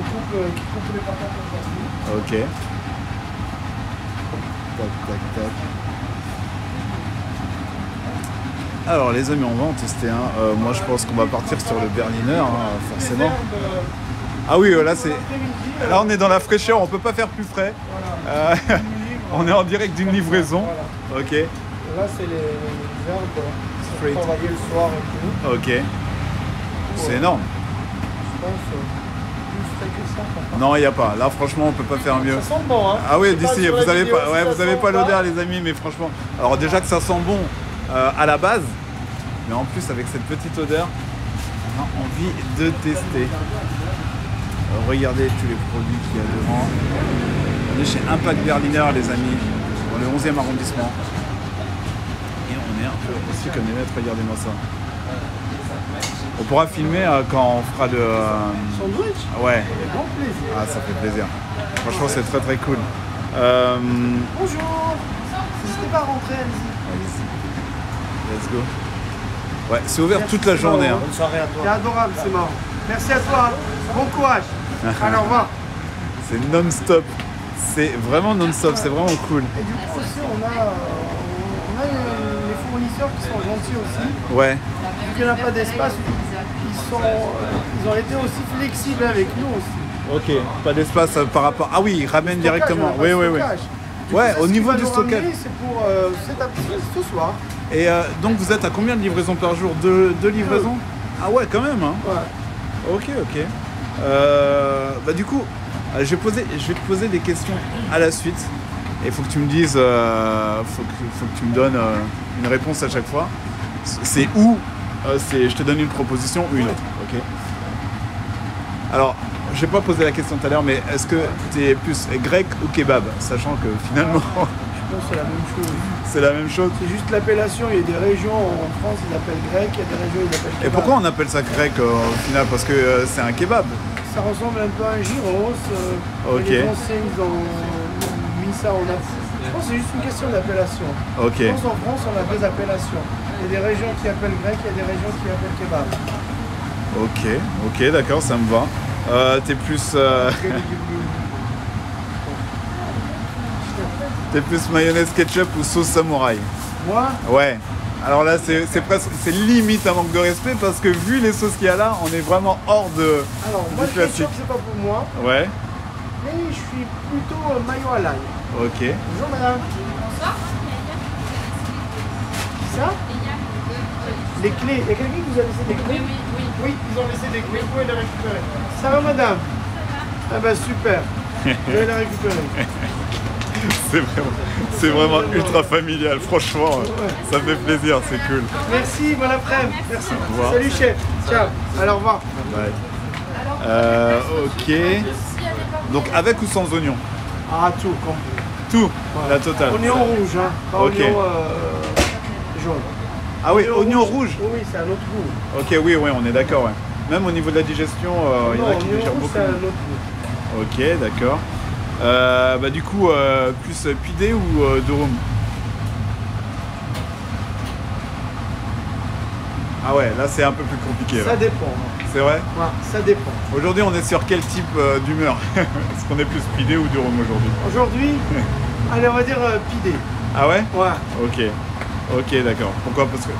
coupe, euh, qui coupe les patates en partie. Ok. Tac, tac, tac. Alors les amis, on va en tester un. Euh, moi je pense qu'on va partir sur le Berliner, hein, forcément. Ah oui, euh, là c'est. Là on est dans la fraîcheur, on peut pas faire plus frais. Euh, on est en direct d'une livraison. Ok, Là, c'est les, herbes travailler le soir et tout. ok. C'est énorme. Je pense Non, il n'y a pas. Là franchement on peut pas faire mieux. Ça sent bon, hein Ah oui, d'ici, vous avez vidéo pas, ouais, vous avez l'odeur les amis, mais franchement. Alors déjà que ça sent bon euh, à la base, mais en plus avec cette petite odeur, on a envie de tester. Euh, regardez tous les produits qu'il y a devant. On est chez Impact Berliner les amis, dans le 11e arrondissement. Et on est un peu aussi comme des maîtres, regardez-moi ça. On pourra filmer euh, quand on fera le... euh, Sandwich ouais, Avec grand plaisir. ah, ça fait plaisir. Franchement c'est très très cool. Euh, Bonjour N'hésitez pas à rentrer, allez-y. Allez-y. Let's go. Ouais, c'est ouvert toute la journée. hein. Bonne soirée à toi. C'est adorable, c'est marrant. Merci à toi. Bon courage. Allez, au revoir. C'est non-stop. C'est vraiment non-stop, c'est vraiment cool. Et du coup aussi, on a, euh, on a euh, fournisseurs qui sont gentils aussi. Ouais, Vu qu'il n'y a pas d'espace, ils, sont, euh, ils ont été aussi flexibles avec nous aussi. ok. Pas d'espace euh, par rapport. Ah oui, ils ramènent directement. Stockage, Oui, oui, oui. Ouais, coup, au niveau du stockage. C'est pour euh, ce soir. Et euh, donc vous êtes à combien de livraisons par jour? Deux, deux livraisons? Ah ouais, quand même. Hein. Ouais. Ok, ok. Euh, bah du coup, euh, je vais, poser, je vais te poser des questions à la suite. Et il faut que tu me dises, euh, faut, que, faut que tu me donnes euh, une réponse à chaque fois. C'est où euh, c'est, Je te donne une proposition ou une autre. Ok. Alors, je vais pas poser la question tout à l'heure, mais est-ce que tu es plus grec ou kebab Sachant que finalement, Je pense que c'est la même chose. c'est la même chose. C'est juste l'appellation. Il y a des régions en France, ils appellent grec, il y a des régions, ils appellent Et kebab. pourquoi on appelle ça grec euh, au final Parce que euh, c'est un kebab? Ça ressemble un peu à un gyros. euh, Ok. Les Français, ils ont mis ça. Je pense que c'est juste une question d'appellation. Ok. Je pense en France, on a deux appellations. Il y a des régions qui appellent grec, il y a des régions qui appellent kebab. Ok, ok, d'accord, ça me va. Euh, t'es plus, euh, t'es plus mayonnaise ketchup ou sauce samouraï? Moi, Ouais. Alors là, c'est c'est presque, c'est limite un manque de respect parce que vu les sauces qu'il y a là, on est vraiment hors de. alors moi, Du le ketchup, classique. c'est pas pour moi, Ouais. mais je suis plutôt euh, maillot à l'ail. Ok. Bonjour madame. Qui ça Les clés. Il y a quelqu'un qui vous a laissé des clés Oui, oui, oui. ils ont laissé des clés. Vous pouvez les récupérer. Ça va madame Ah bah super. Je vais les récupérer. C'est vraiment, c'est vraiment ultra familial. Franchement, ça fait plaisir, c'est cool. Merci, bon après-midi. Merci. Salut chef. Ciao. Alors au revoir. Ouais. Euh, ok. Donc avec ou sans oignon? Ah tout complet. Tout, la totale. Oignon rouge, hein. Pas oignon euh, jaune. Ah oui, oignon rouge. Oui, oui, c'est un autre goût. Ok, oui, oui, on est d'accord, ouais. Même au niveau de la digestion, euh, il y en a qui digèrent beaucoup. c'est un autre goût. Ok, d'accord. Euh, bah du coup, plus pidé ou durum? Ah ouais, là c'est un peu plus compliqué. Ça là. dépend. C'est vrai Ouais, ça dépend. Aujourd'hui, on est sur quel type euh, d'humeur? Est-ce qu'on est plus pidé ou durum aujourd'hui? Aujourd'hui, allez, on va dire euh, pidé. Ah ouais? Ouais. Ok. Ok, d'accord. Pourquoi? Parce que